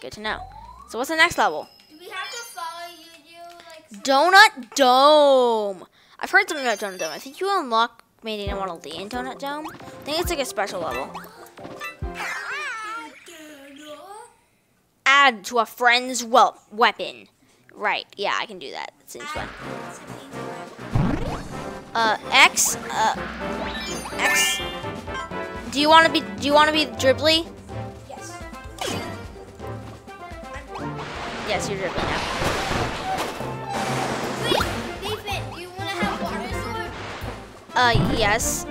Good to know. So what's the next level? Do we have to follow you, you like? Donut Dome. I've heard something about Donut Dome. I think you unlock Bandana Waddle Dee in Donut Dome. I think it's like a special level. Add to a friend's well weapon. Right. Yeah, I can do that. It seems fun. Uh, X. Uh, X. Do you want to be? Do you want to be dribbly? Yes, you're dribbly now. Wait, do you want to have water sword? Uh, yes.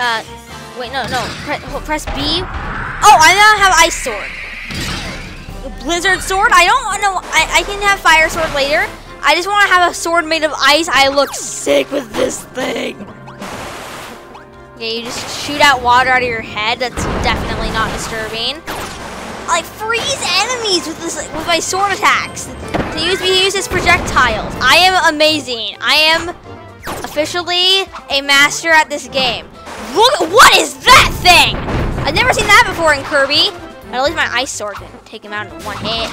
Uh, wait, no, no. Pre press B. Oh, I now have ice sword. Blizzard sword. I don't know. I I can have fire sword later. I just want to have a sword made of ice. I look sick with this thing. Yeah, you just shoot out water out of your head. That's definitely not disturbing. I like freeze enemies with this with my sword attacks. To use me use projectiles. I am amazing. I am officially a master at this game. Look, what is that thing? I've never seen that before in Kirby. At least my ice sword can take him out in one hit.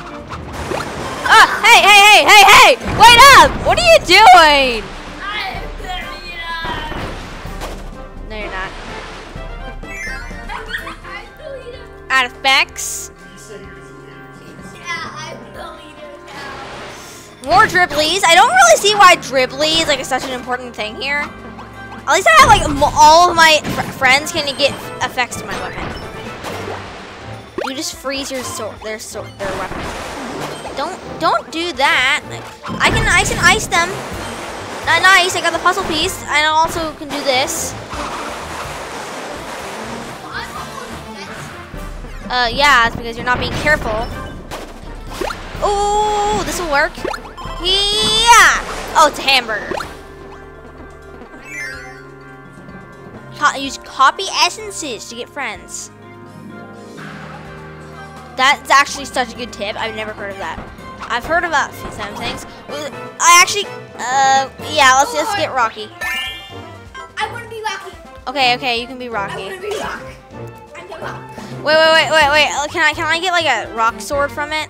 Ah, hey, hey, hey, hey, hey! Wait up! What are you doing? I'm gonna No, you're not. I'm More dribblies. I don't really see why dribbly is like such an important thing here. At least I have like all of my fr- friends can get effects to my weapon. You just freeze your sword, their sword, their weapon. Don't don't do that. I can I can ice them. Uh, nice. I got the puzzle piece. I also can do this. Uh, yeah, it's because you're not being careful. Oh, this will work. Yeah. Oh, it's a hamburger. Co- use copy essences to get friends. That's actually such a good tip. I've never heard of that. I've heard about some things. I actually, uh, yeah. Let's let's get Rocky. I want to be Rocky. Okay, okay, you can be Rocky. I want to be Rock. I'm the Rock. Wait, wait, wait, wait, wait. Can I can I get like a rock sword from it?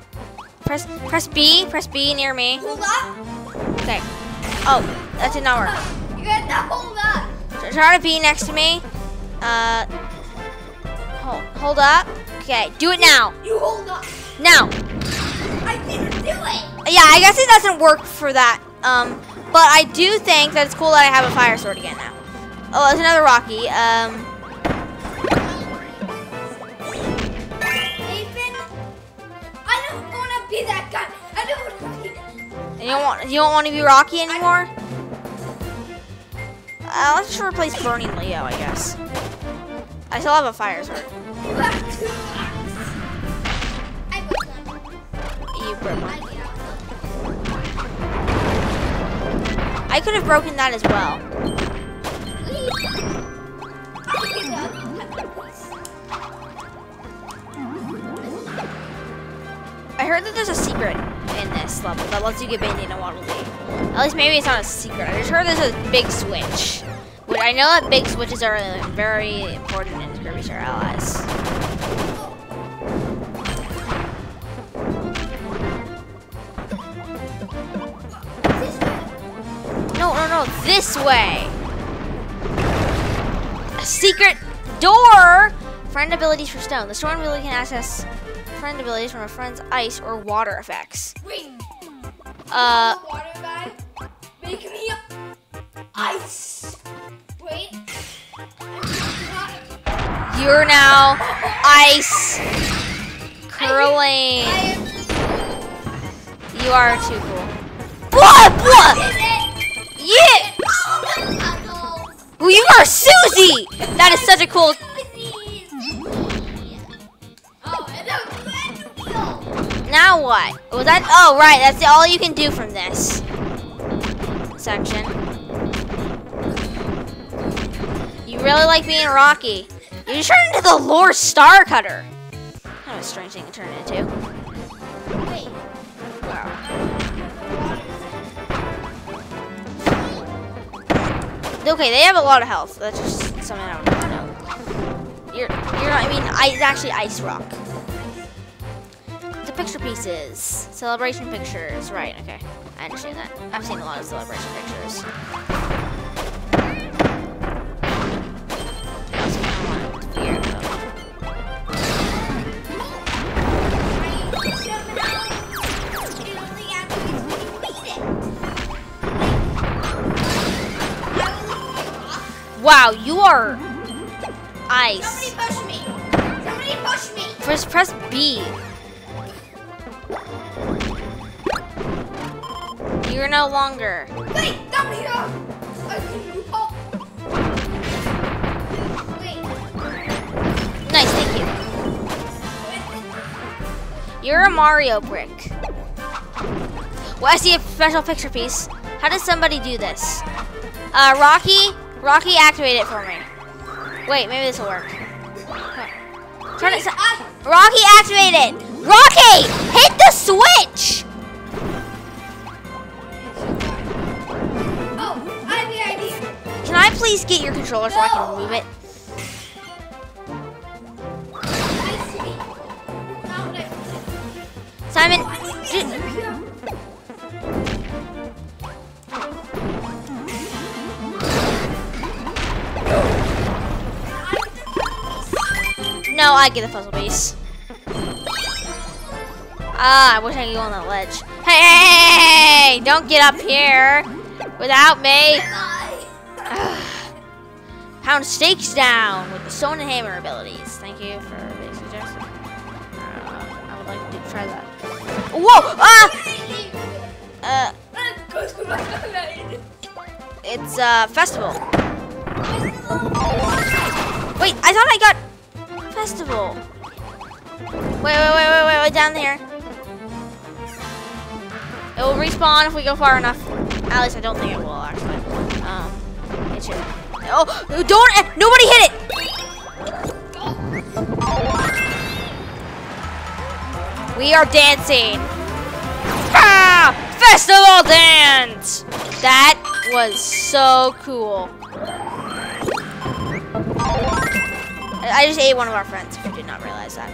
Press press B. Press B near me. Hold up. Okay. Oh, that did not work. You got to hold up. Try- Try to be next to me. Uh, hold hold up. Okay, do it now. You hold up. Now. I didn't do it. Yeah, I guess it doesn't work for that. Um, but I do think that it's cool that I have a fire sword again now. Oh, there's another Rocky. Um, don't want you don't want to be Rocky anymore. Uh, let's just replace Burning Leo, I guess. I still have a fire sword. You broke. I could have broken that as well. I heard that there's a secret level that lets you get Bandana Waddle Dee. At least maybe it's not a secret. I just heard there's a big switch. Which I know that big switches are very important in Kirby Star Allies. No, no, no, this way. A secret door. Friend abilities for stone. The stone ability can access friend abilities from a friend's ice or water effects. Uh, The water guy. Make me ice. Wait. you're now ice curling. I am. You are too cool. Blah, blah. Did it. Yeah. Oh. Well, you are Susie. That is such a cool. Now what? Was that? Oh, right. That's all you can do from this section. You really like being Rocky. You turned into the Lor Starcutter. Kind of a strange thing to turn into. Wow. Okay, they have a lot of health. That's just something I don't know. You're, you're. I mean, I, it's actually Ice Rock. The picture pieces. Celebration pictures. Right, okay. I understand that. I've seen a lot of celebration pictures. I also kinda want to figure it out. Wow, you are ice. Somebody push me. Somebody push me. First, press B. You're no longer. Wait, down here. Move. Wait. Nice, thank you. You're a Mario brick. Well, I see a special picture piece. How does somebody do this? Uh, Rocky, Rocky, activate it for me. Wait, maybe this will work. Turn it. Rocky, activate it. Rocky, hit the switch. Please get your controller so I can move it? I see. Not what I Simon, I need d- to here. no, I get the puzzle piece. Ah, I wish I could go on that ledge. Hey, hey, hey, hey, don't get up here without me. Pound stakes down with the stone and hammer abilities. Thank you for the suggestion. Uh, I would like to try that. Whoa! Ah! Uh, it's uh festival. Wait, I thought I got festival. Wait, wait, wait, wait, wait, wait, down here. It will respawn if we go far enough. At least I don't think it will actually. Um, it should. Oh, don't! eh, Nobody hit it. We are dancing. Ah! Festival dance! That was so cool. I I just ate one of our friends, if you did not realize that.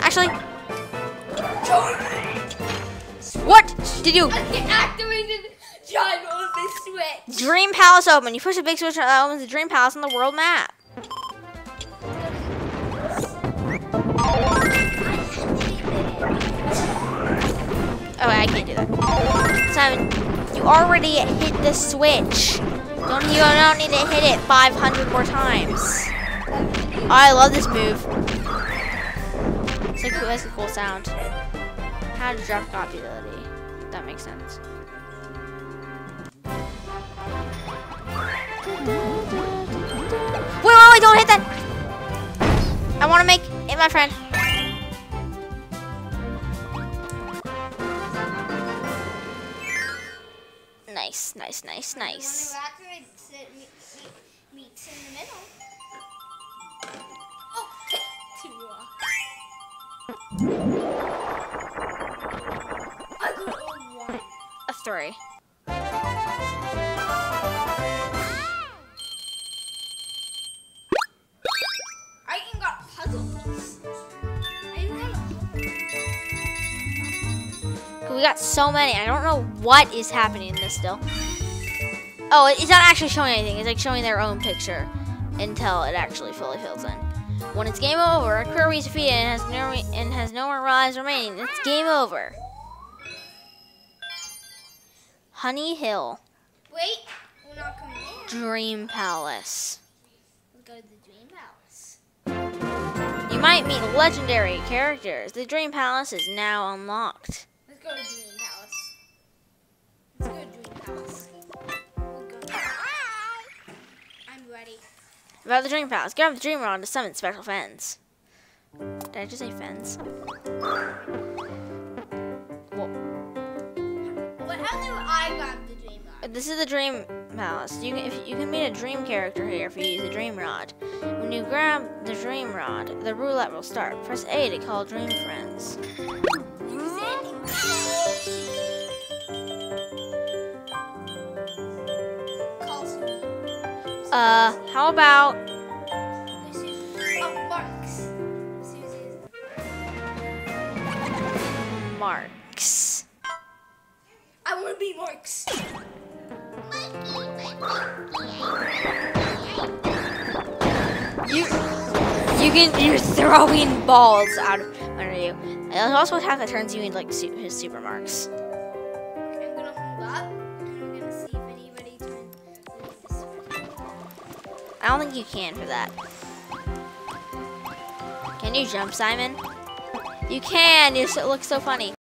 Actually, what did you? activated On the switch. Dream Palace open. You push a big switch that opens the Dream Palace on the world map. Oh, I can't do that. Simon, you already hit the switch. Don't you don't need to hit it 500 more times. Oh, I love this move. It's like it that's a cool sound. How to drop copy ability. That makes sense. Wait, wait, wait, don't hit that! I want to make it my friend. Nice, nice, nice, nice. After it We got so many. I don't know what is happening in this still. Oh, it's not actually showing anything. It's like showing their own picture until it actually fully fills in. When it's game over, is defeated and has no re- and has no more lives remaining. It's game over. Honey Hill Wait, we're not coming in. Dream Palace. Let's go to the Dream Palace. You might meet legendary characters. The Dream Palace is now unlocked. Let's go to Dream Palace. Let's go to Dream Palace. We'll go. I'm ready. About the Dream Palace, grab the Dream Rod to summon special fens. Did I just say fens? Well, What happened if I grabbed the Dream Rod? this is the Dream Palace. You can, if you can meet a dream character here if you use the Dream Rod. When you grab the Dream Rod, the roulette will start. Press A to call Dream Friends. Uh, how about. Oh, Marx. Marx. I want to be Marx. You, you can you're throwing balls out of under you. And there's also attack that turns you into like his super Marx. I don't think you can for that. Can you jump, Simon? You can. You look so funny.